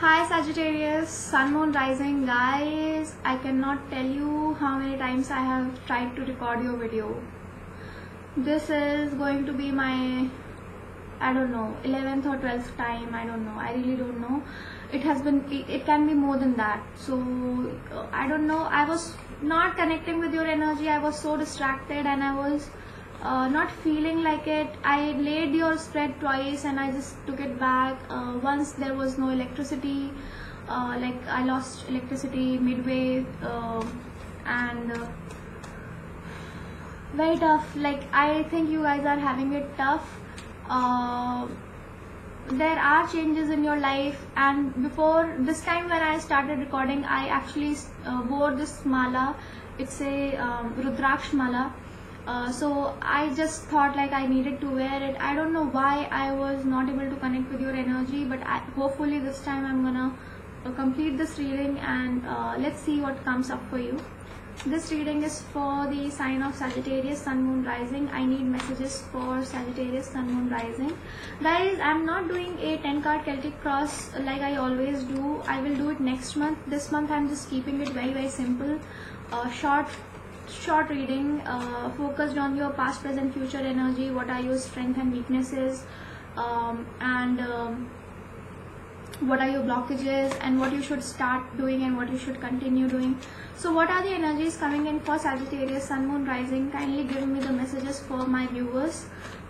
Hi Sagittarius, Sun Moon Rising guys. I cannot tell you how many times I have tried to record your video. This is going to be my I don't know 11th or 12th time. I don't know. I really don't know. It has been it, can be more than that. So uh, I don't know. I was not connecting with your energy. I was so distracted and I was uh, not feeling like it. I laid your spread twice and I just took it back. Uh, once there was no electricity, uh, like I lost electricity midway, uh, and uh, very tough. Like I think you guys are having it tough. Uh, there are changes in your life and before this time when i started recording i actually uh, wore this mala it's a um, rudraksh mala uh, so I just thought like I needed to wear it. I don't know why I was not able to connect with your energy, but I, hopefully this time I'm gonna uh, complete this reading and uh, let's see what comes up for you. This reading is for the sign of Sagittarius, Sun, Moon, Rising. I need messages for Sagittarius, Sun, Moon, Rising. Guys, I'm not doing a 10 card Celtic cross like I always do. I will do it next month. This month I'm just keeping it very very simple. Uh, short short reading uh, focused on your past present future energy what are your strengths and weaknesses um, and um, what are your blockages and what you should start doing and what you should continue doing. So what are the energies coming in for sagittarius sun moon rising? Kindly give me the messages for my viewers.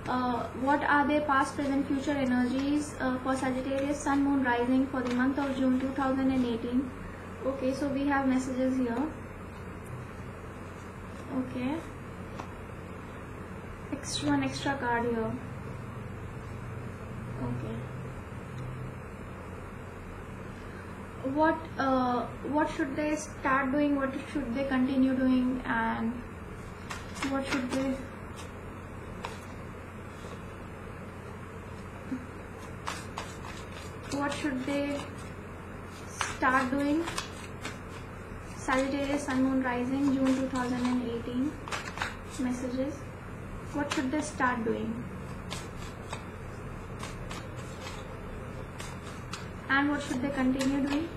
Uh, what are their past present future energies uh, for sagittarius sun moon rising for the month of june 2018 okay so we have messages here okay. Extra one extra card here. Okay. What uh, what should they start doing? What should they continue doing? And what should they what should they start doing Sagittarius Sun Moon Rising June 2018 messages. What should they start doing? And what should they continue doing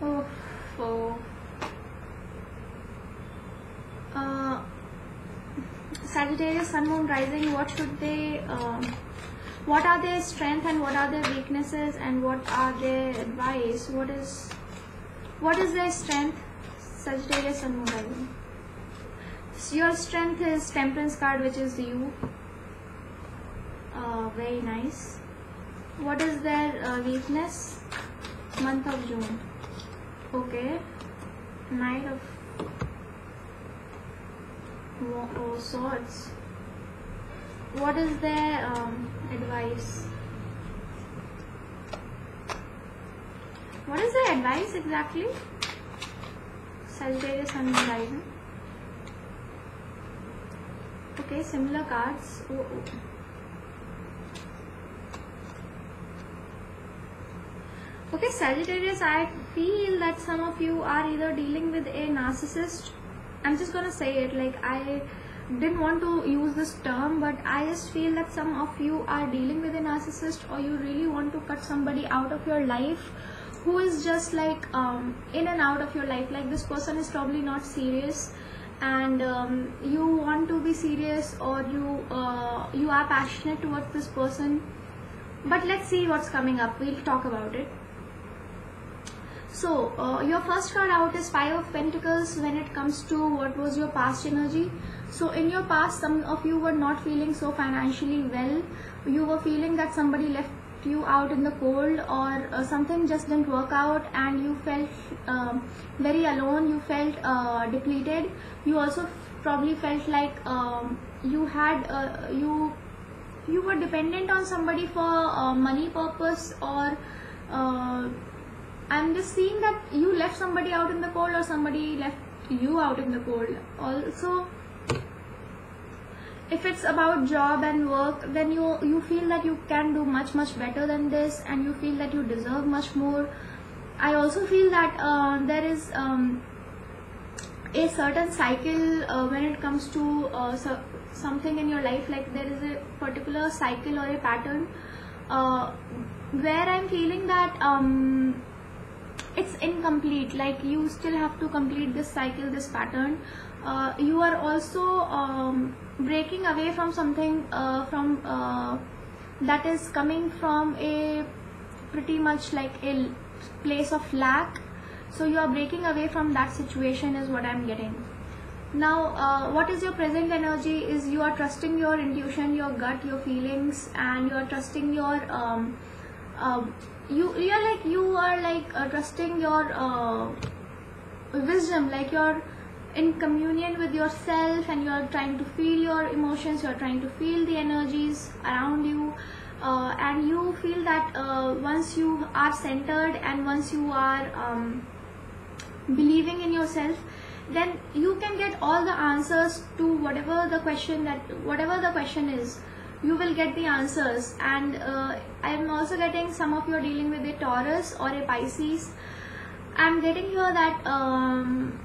oh, oh. Uh, Sagittarius Sun What should they um, what are their strengths and what are their weaknesses and what are their advice? What is what is their strength? Sagittarius and Moon so your strength is temperance card which is you. Uh, very nice. What is their uh, weakness? Month of June. Okay. Knight of oh, swords what is their um, advice? What is their advice exactly? Sagittarius and Rising okay similar cards. Oh. okay Sagittarius I feel that some of you are either dealing with a narcissist. I'm just gonna say it like I didn't want to use this term but I just feel that some of you are dealing with a narcissist or you really want to cut somebody out of your life who is just like um, in and out of your life. Like this person is probably not serious and um, you want to be serious or you uh, you are passionate towards this person. But let's see what's coming up. We'll talk about it so uh, your first card out is five of pentacles when it comes to what was your past energy. So in your past some of you were not feeling so financially well. You were feeling that somebody left you out in the cold or uh, something just didn't work out and you felt um, very alone. You felt uh, depleted. You also probably felt like um, you had uh, you you were dependent on somebody for uh, money purpose or I'm just seeing that you left somebody out in the cold or somebody left you out in the cold. Also, if it's about job and work, then you you feel that you can do much much better than this, and you feel that you deserve much more. I also feel that uh, there is um, a certain cycle uh, when it comes to uh, so something in your life like there is a particular cycle or a pattern uh, where i'm feeling that um, it's incomplete. Like you still have to complete this cycle this pattern. Uh, you are also um, breaking away from something uh, from uh, that is coming from a pretty much like a place of lack. So you are breaking away from that situation is what i'm getting. Now uh, what is your present energy is you are trusting your intuition your gut your feelings and you are trusting your um, uh, you you are like you are like uh, trusting your uh, wisdom like you're in communion with yourself and you're trying to feel your emotions you're trying to feel the energies around you uh, and you feel that uh, once you are centered and once you are um, believing in yourself then you can get all the answers to whatever the question that whatever the question is you will get the answers. And uh, i'm also getting some of you are dealing with a taurus or a pisces. I'm getting here that um,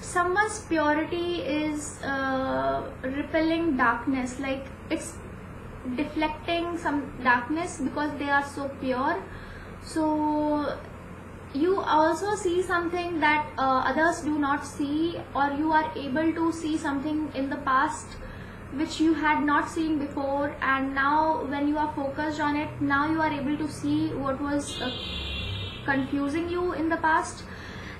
someone's purity is uh, repelling darkness. Like it's deflecting some darkness because they are so pure. So you also see something that uh, others do not see or you are able to see something in the past which you had not seen before and now when you are focused on it now you are able to see what was uh, confusing you in the past.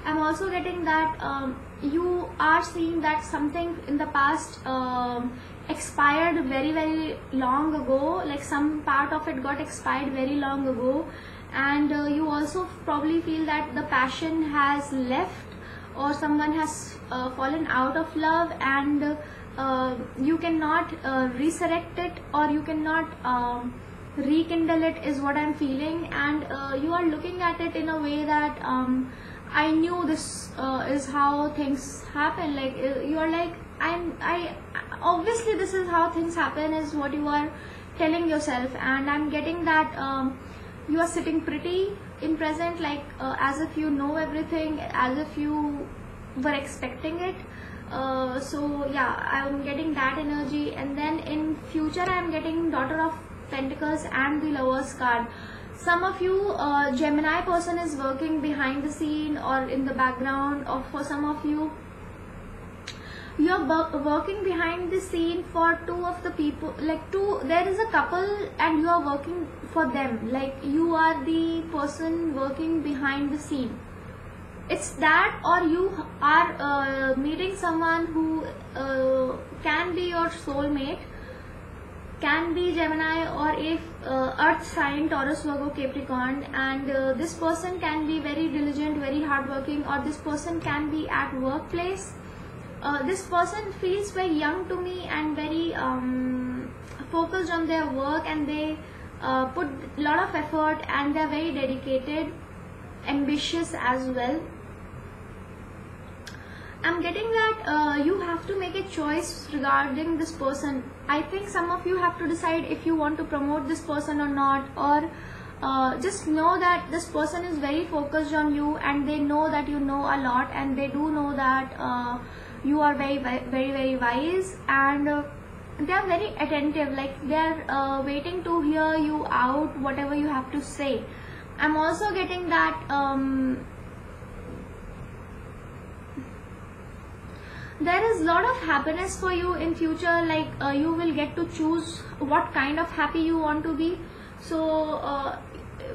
I'm also getting that um, you are seeing that something in the past um, expired very very long ago like some part of it got expired very long ago and uh, you also probably feel that the passion has left or someone has uh, fallen out of love and uh, you cannot uh, resurrect it or you cannot um, rekindle it is what i'm feeling. And uh, you are looking at it in a way that um, i knew this uh, is how things happen. Like you are like i'm i obviously this is how things happen is what you are telling yourself. And i'm getting that um, you are sitting pretty in present like uh, as if you know everything as if you were expecting it uh, so yeah i'm getting that energy. And then in future i'm getting daughter of pentacles and the lovers card. Some of you uh, gemini person is working behind the scene or in the background or for some of you you are working behind the scene for two of the people like two there is a couple and you are working for them. Like you are the person working behind the scene it's that or you are uh, meeting someone who uh, can be your soulmate can be Gemini or if uh, Earth sign Taurus Virgo Capricorn and uh, this person can be very diligent very hardworking or this person can be at workplace. Uh, this person feels very young to me and very um, focused on their work and they uh, put a lot of effort and they're very dedicated ambitious as well I'm getting that uh, you have to make a choice regarding this person. I think some of you have to decide if you want to promote this person or not or uh, just know that this person is very focused on you and they know that you know a lot and they do know that uh, you are very very very wise and uh, they are very attentive like they are uh, waiting to hear you out whatever you have to say i'm also getting that um, there is a lot of happiness for you in future like uh, you will get to choose what kind of happy you want to be. So uh,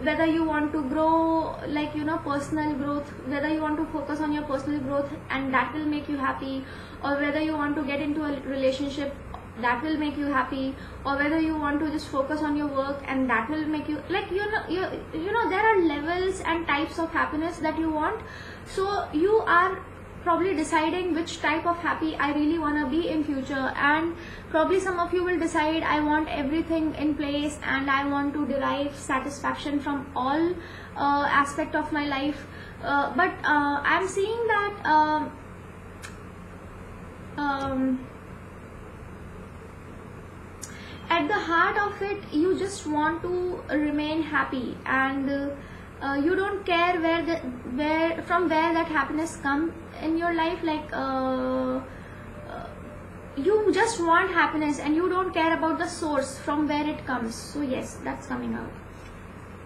whether you want to grow like you know personal growth whether you want to focus on your personal growth and that will make you happy or whether you want to get into a relationship that will make you happy or whether you want to just focus on your work and that will make you like you know you, you know there are levels and types of happiness that you want. So you are probably deciding which type of happy I really want to be in future. And probably some of you will decide I want everything in place and I want to derive satisfaction from all uh, aspect of my life. Uh, but uh, I'm seeing that um, um, at the heart of it you just want to remain happy and uh, you don't care where the where from where that happiness come in your life like uh, uh, you just want happiness and you don't care about the source from where it comes. So yes that's coming out.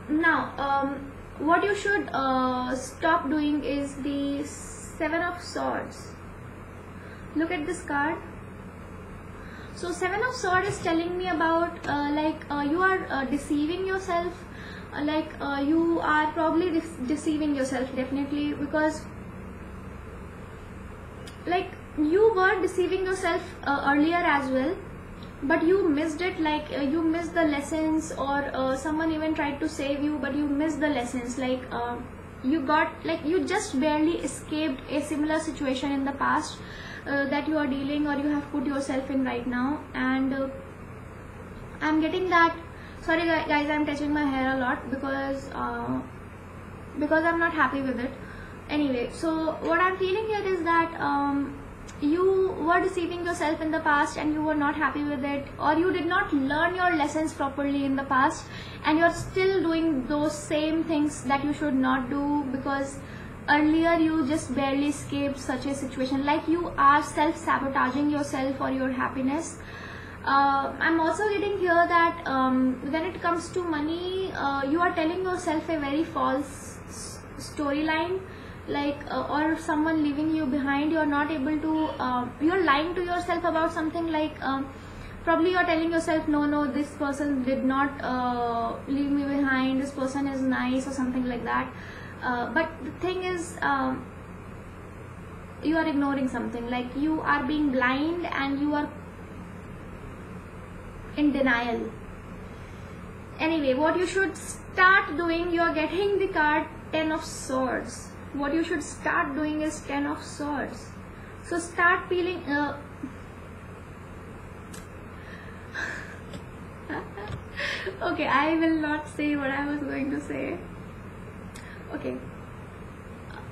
Now um, what you should uh, stop doing is the seven of swords. Look at this card. So seven of swords is telling me about uh, like uh, you are uh, deceiving yourself like uh, you are probably de- deceiving yourself definitely because like you were deceiving yourself uh, earlier as well but you missed it like uh, you missed the lessons or uh, someone even tried to save you but you missed the lessons like uh, you got like you just barely escaped a similar situation in the past uh, that you are dealing or you have put yourself in right now and i'm getting that sorry guys i'm touching my hair a lot because uh, because i'm not happy with it. Anyway so what i'm feeling here is that um, you were deceiving yourself in the past and you were not happy with it or you did not learn your lessons properly in the past and you're still doing those same things that you should not do because earlier you just barely escaped such a situation. Like you are self-sabotaging yourself for your happiness uh, i'm also getting here that um, when it comes to money uh, you are telling yourself a very false storyline like uh, or someone leaving you behind you're not able to uh, you're lying to yourself about something like um, probably you're telling yourself no no this person did not uh, leave me behind this person is nice or something like that. Uh, but the thing is um, you are ignoring something like you are being blind and you are in denial. Anyway what you should start doing you are getting the card 10 of swords. What you should start doing is 10 of swords. So start feeling uh, okay i will not say what i was going to say. Okay.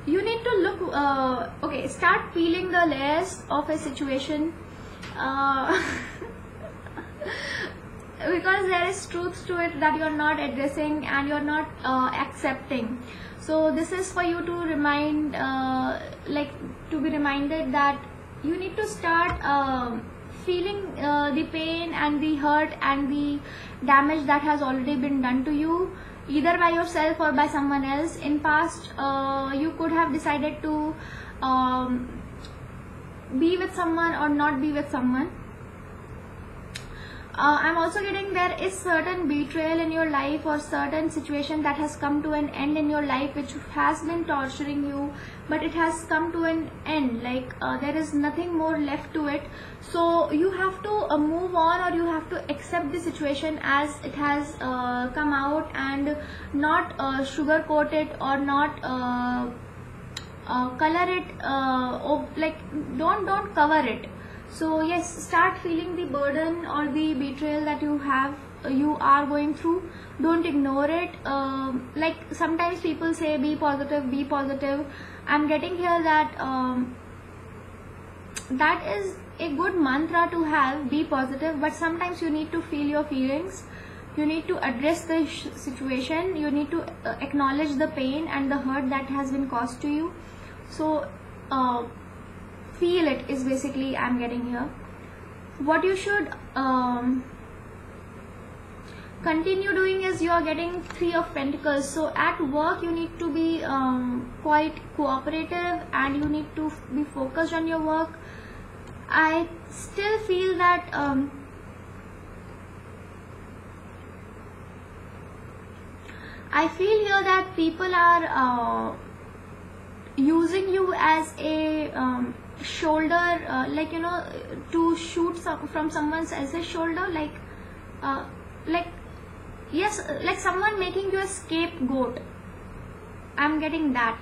You need to look uh, okay start peeling the layers of a situation. Uh, because there is truth to it that you're not addressing and you're not uh, accepting. So this is for you to remind uh, like to be reminded that you need to start um feeling uh, the pain and the hurt and the damage that has already been done to you either by yourself or by someone else. In past uh, you could have decided to um, be with someone or not be with someone uh, i'm also getting there is certain betrayal in your life or certain situation that has come to an end in your life which has been torturing you but it has come to an end like uh, there is nothing more left to it. So you have to uh, move on or you have to accept the situation as it has uh, come out and not uh, sugarcoat it or not uh, color it or like don't don't cover it so yes start feeling the burden or the betrayal that you have uh, you are going through. Don't ignore it. Um, like sometimes people say be positive be positive. I'm getting here that um, that is a good mantra to have be positive but sometimes you need to feel your feelings. You need to address the situation. You need to uh, acknowledge the pain and the hurt that has been caused to you. So uh, feel it is basically i'm getting here. What you should um, continue doing is you are getting three of pentacles. So at work you need to be um, quite cooperative and you need to be focused on your work. I still feel that um, i feel here that people are uh, using you as a um, shoulder uh, like you know to shoot some, from someone's as a shoulder like uh, like yes like someone making you a scapegoat i'm getting that.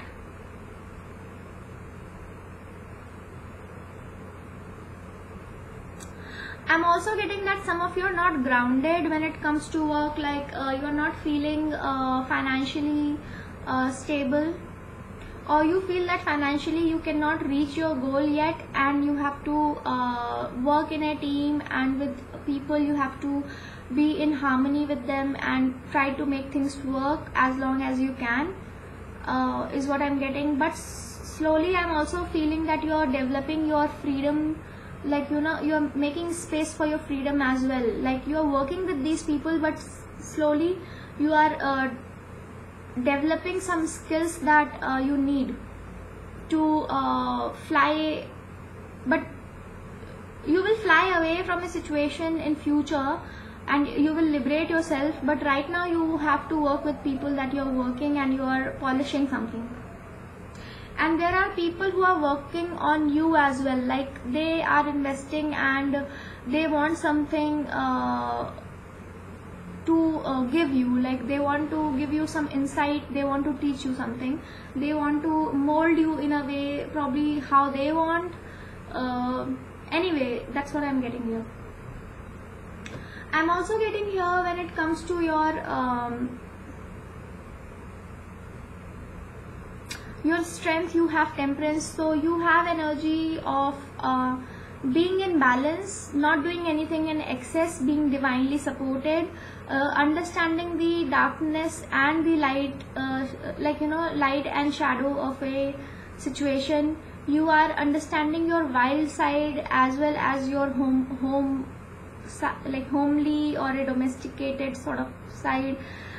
I'm also getting that some of you are not grounded when it comes to work like uh, you are not feeling uh, financially uh, stable or you feel that financially you cannot reach your goal yet and you have to uh, work in a team and with people you have to be in harmony with them and try to make things work as long as you can uh, is what i'm getting. But slowly i'm also feeling that you are developing your freedom like you know you are making space for your freedom as well. Like you are working with these people but slowly you are uh, developing some skills that uh, you need to uh, fly but you will fly away from a situation in future and you will liberate yourself but right now you have to work with people that you're working and you are polishing something. And there are people who are working on you as well like they are investing and they want something uh, to uh, give you like they want to give you some insight they want to teach you something. They want to mold you in a way probably how they want. Uh, anyway that's what i'm getting here. I'm also getting here when it comes to your um, your strength you have temperance. So you have energy of uh, being in balance not doing anything in excess being divinely supported uh, understanding the darkness and the light uh, like you know light and shadow of a situation. You are understanding your wild side as well as your home home like homely or a domesticated sort of side.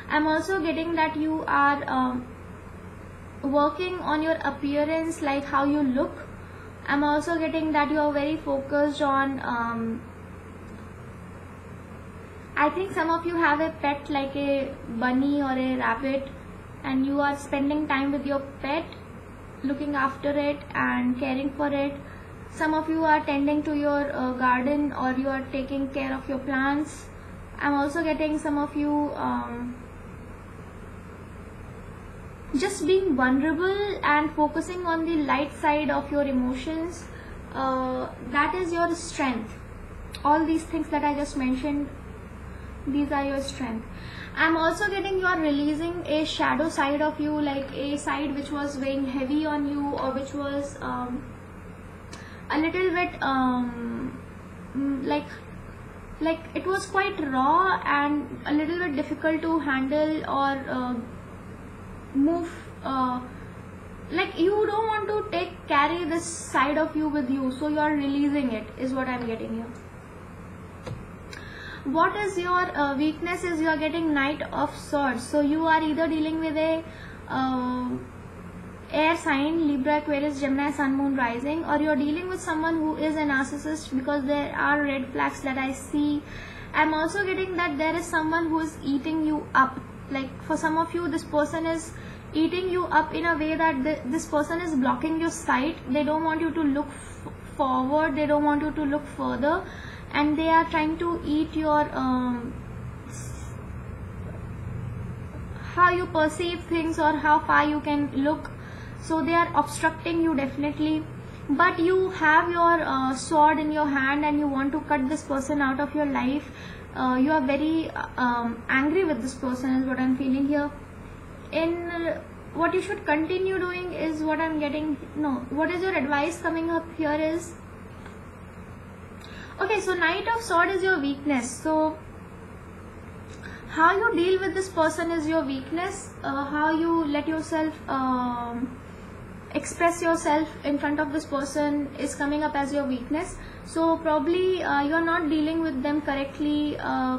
I'm also getting that you are um, working on your appearance like how you look. I'm also getting that you are very focused on um, I think some of you have a pet like a bunny or a rabbit and you are spending time with your pet looking after it and caring for it. Some of you are tending to your uh, garden or you are taking care of your plants. I'm also getting some of you um, just being vulnerable and focusing on the light side of your emotions. Uh, that is your strength. All these things that i just mentioned these are your strength. I'm also getting you are releasing a shadow side of you like a side which was weighing heavy on you or which was um, a little bit um, mm, like like it was quite raw and a little bit difficult to handle or uh, move uh, like you don't want to take carry this side of you with you so you are releasing it is what i'm getting here what is your uh, weakness is you are getting knight of swords. So you are either dealing with a uh, air sign libra aquarius gemini sun moon rising or you're dealing with someone who is a narcissist because there are red flags that i see. I'm also getting that there is someone who is eating you up. Like for some of you this person is eating you up in a way that the, this person is blocking your sight. They don't want you to look forward. They don't want you to look further and they are trying to eat your um, how you perceive things or how far you can look. So they are obstructing you definitely. But you have your uh, sword in your hand and you want to cut this person out of your life. Uh, you are very um, angry with this person is what i'm feeling here. In what you should continue doing is what i'm getting no what is your advice coming up here is okay so knight of sword is your weakness. So how you deal with this person is your weakness. Uh, how you let yourself um, express yourself in front of this person is coming up as your weakness. So probably uh, you are not dealing with them correctly. Uh,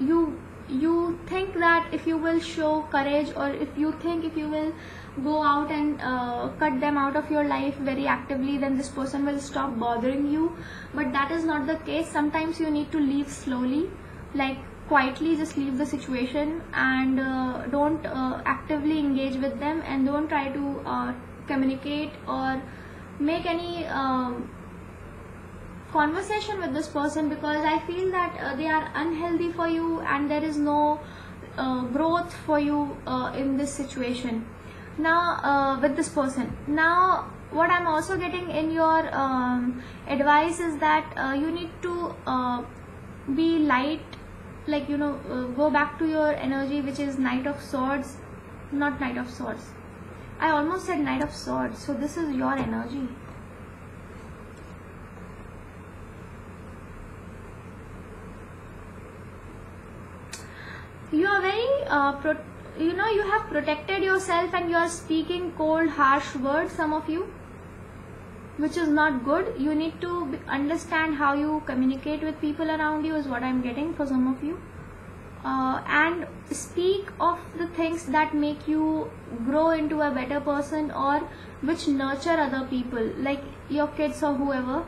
you you think that if you will show courage or if you think if you will go out and uh, cut them out of your life very actively then this person will stop bothering you. But that is not the case. Sometimes you need to leave slowly like quietly just leave the situation and uh, don't uh, actively engage with them and don't try to uh, communicate or make any um, conversation with this person because i feel that uh, they are unhealthy for you and there is no uh, growth for you in this situation now uh, with this person now what i'm also getting in your um, advice is that uh, you need to uh, be light like you know uh, go back to your energy which is knight of swords not knight of swords I almost said Knight of Swords. So this is your energy. You are very, uh, you know, you have protected yourself and you are speaking cold, harsh words, some of you, which is not good. You need to understand how you communicate with people around you, is what I'm getting for some of you. Uh, and speak of the things that make you grow into a better person or which nurture other people, like your kids or whoever.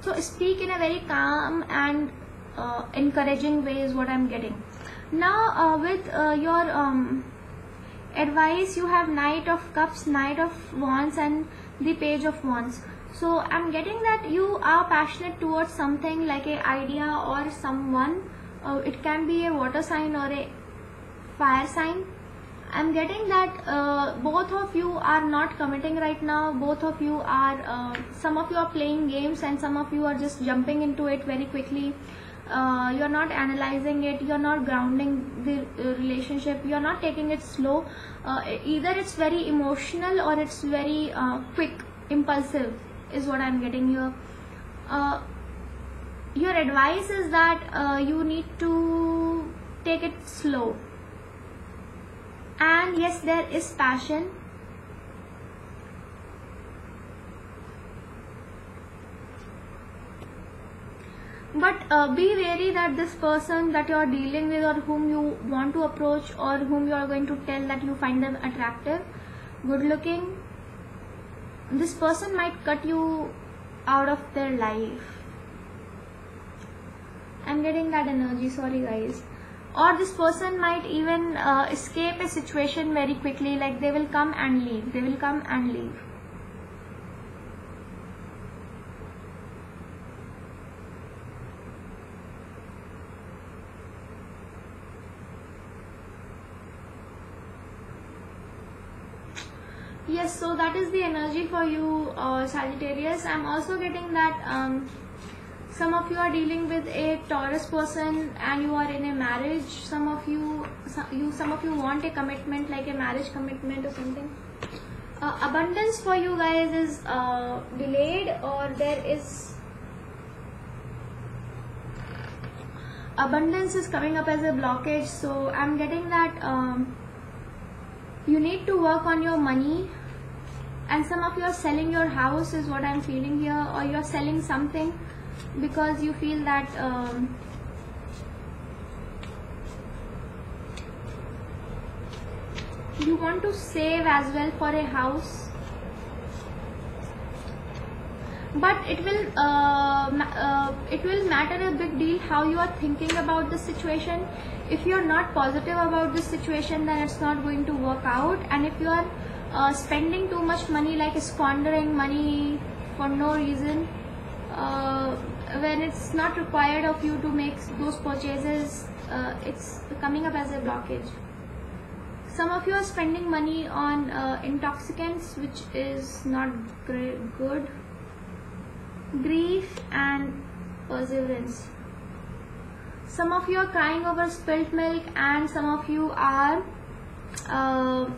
So speak in a very calm and uh, encouraging way is what I'm getting. Now uh, with uh, your um, advice, you have Knight of Cups, Knight of Wands, and the Page of Wands. So I'm getting that you are passionate towards something like a idea or someone. Uh, it can be a water sign or a fire sign. I'm getting that uh, both of you are not committing right now. Both of you are, uh, some of you are playing games and some of you are just jumping into it very quickly. Uh, you're not analyzing it. You're not grounding the uh, relationship. You're not taking it slow. Uh, either it's very emotional or it's very uh, quick, impulsive, is what I'm getting here. Uh, your advice is that uh, you need to take it slow and yes there is passion but uh, be wary that this person that you are dealing with or whom you want to approach or whom you are going to tell that you find them attractive good looking this person might cut you out of their life. I'm getting that energy sorry guys. Or this person might even uh, escape a situation very quickly like they will come and leave they will come and leave yes so that is the energy for you uh, sagittarius. I'm also getting that um, some of you are dealing with a taurus person and you are in a marriage. Some of you some, you some of you want a commitment like a marriage commitment or something. Uh, abundance for you guys is uh, delayed or there is abundance is coming up as a blockage. So i'm getting that um, you need to work on your money and some of you are selling your house is what i'm feeling here or you're selling something because you feel that um, you want to save as well for a house. But it will uh, uh, it will matter a big deal how you are thinking about the situation. If you are not positive about this situation then it's not going to work out. And if you are uh, spending too much money like squandering money for no reason uh, when it's not required of you to make those purchases uh, it's coming up as a blockage. Some of you are spending money on uh, intoxicants which is not good. Grief and perseverance. Some of you are crying over spilt milk and some of you are uh,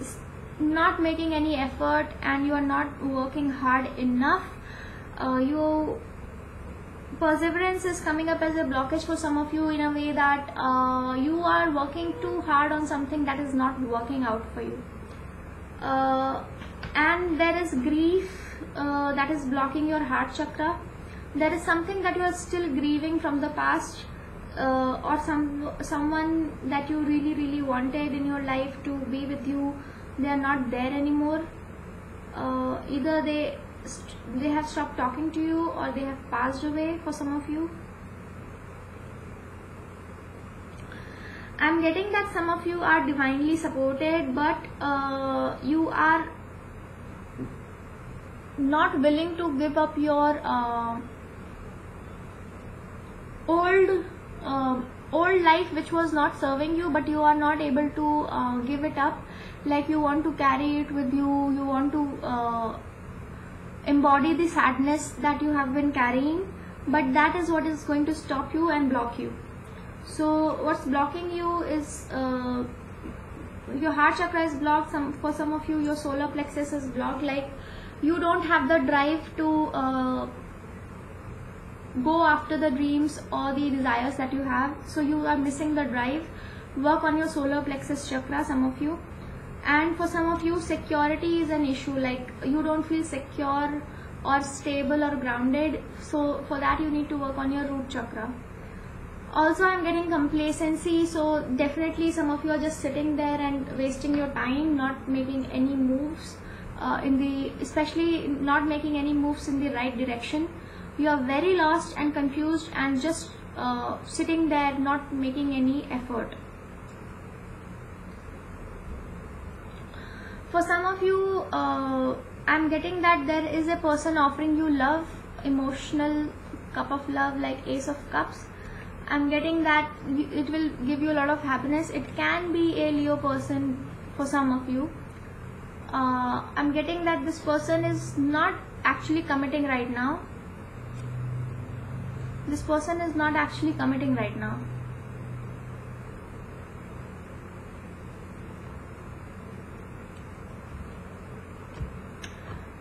not making any effort and you are not working hard enough uh, you perseverance is coming up as a blockage for some of you in a way that uh, you are working too hard on something that is not working out for you. Uh, and there is grief uh, that is blocking your heart chakra. There is something that you are still grieving from the past uh, or some someone that you really really wanted in your life to be with you they are not there anymore. Uh, either they they have stopped talking to you or they have passed away for some of you. I'm getting that some of you are divinely supported but uh, you are not willing to give up your uh, old uh, old life which was not serving you but you are not able to uh, give it up. Like you want to carry it with you you want to uh, embody the sadness that you have been carrying but that is what is going to stop you and block you. So what's blocking you is uh, your heart chakra is blocked. Some for some of you your solar plexus is blocked. Like you don't have the drive to uh, go after the dreams or the desires that you have. So you are missing the drive. Work on your solar plexus chakra some of you. And for some of you security is an issue. Like you don't feel secure or stable or grounded. So for that you need to work on your root chakra. Also i'm getting complacency. So definitely some of you are just sitting there and wasting your time not making any moves uh, in the especially not making any moves in the right direction you are very lost and confused and just uh, sitting there not making any effort. For some of you uh, i'm getting that there is a person offering you love emotional cup of love like ace of cups. I'm getting that it will give you a lot of happiness. It can be a leo person for some of you. Uh, i'm getting that this person is not actually committing right now this person is not actually committing right now.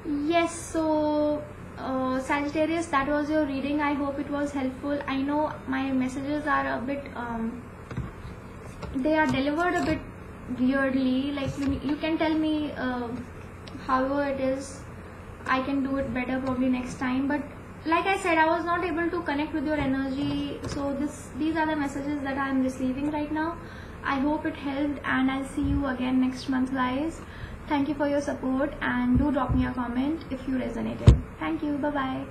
Yes so uh, Sagittarius that was your reading. I hope it was helpful. I know my messages are a bit um, they are delivered a bit weirdly. Like you, can tell me uh, however it is I can do it better probably next time. But like I said I was not able to connect with your energy so this these are the messages that I am receiving right now I hope it helped and I'll see you again next month guys Thank you for your support and do drop me a comment if you resonated. Thank you. Bye bye.